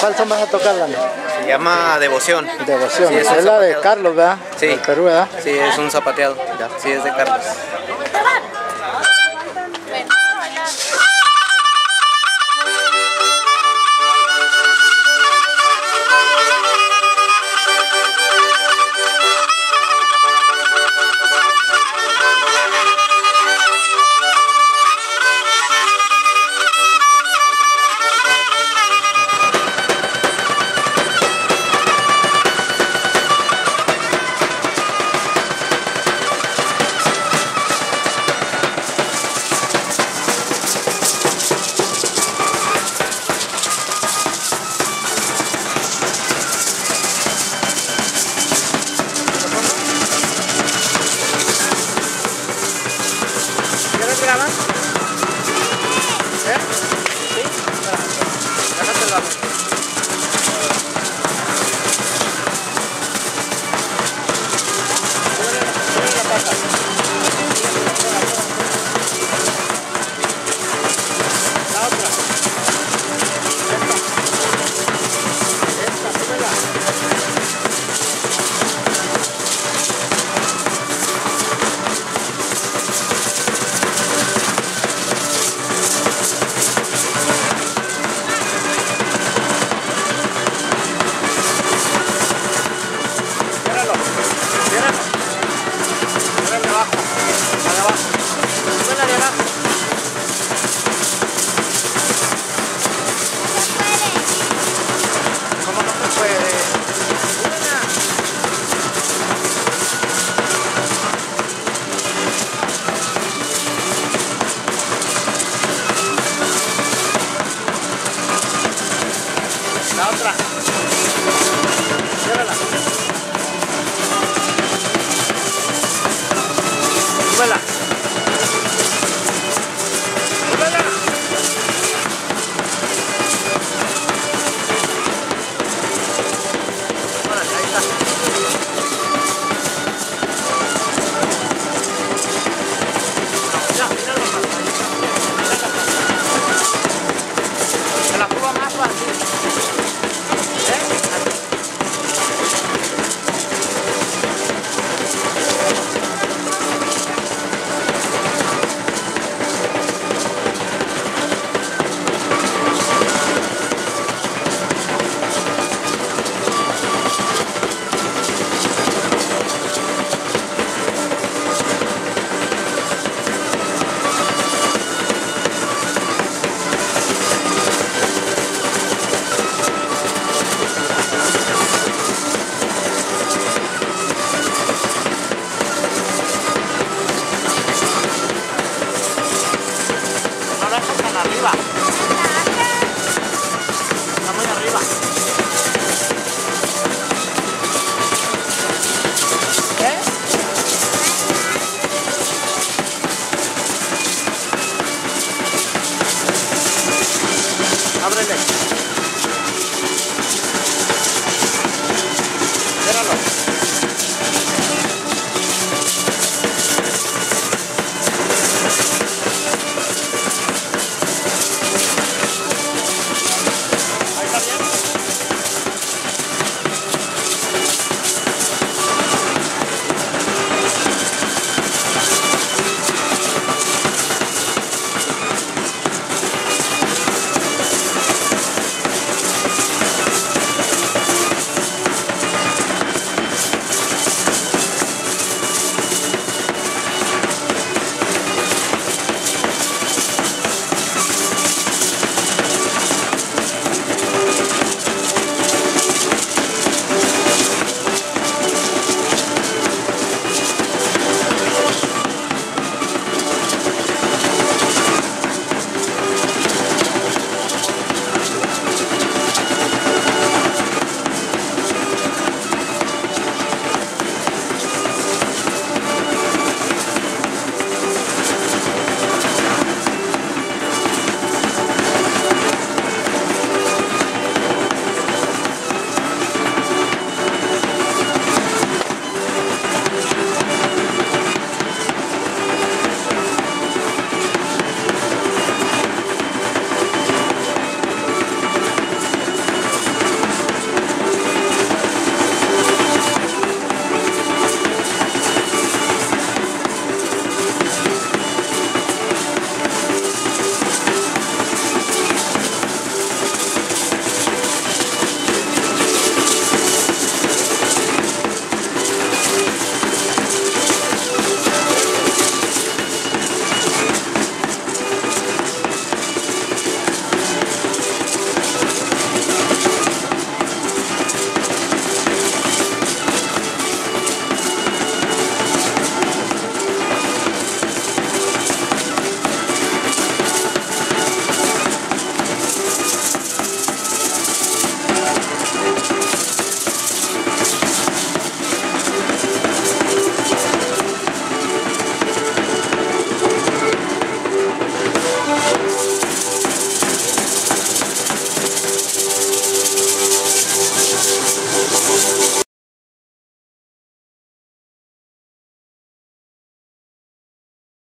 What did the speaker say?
¿Cuál son vas a tocar, Lana? Se llama Devoción. Devoción. Sí, es la de. Carlos, ¿verdad? Sí. De Perú, ¿verdad? Sí, es un zapateado. Sí, es de Carlos. ¿Quieres grabar? ¿Eh? ¿Sí? Déjate ঘাবড়ে নেই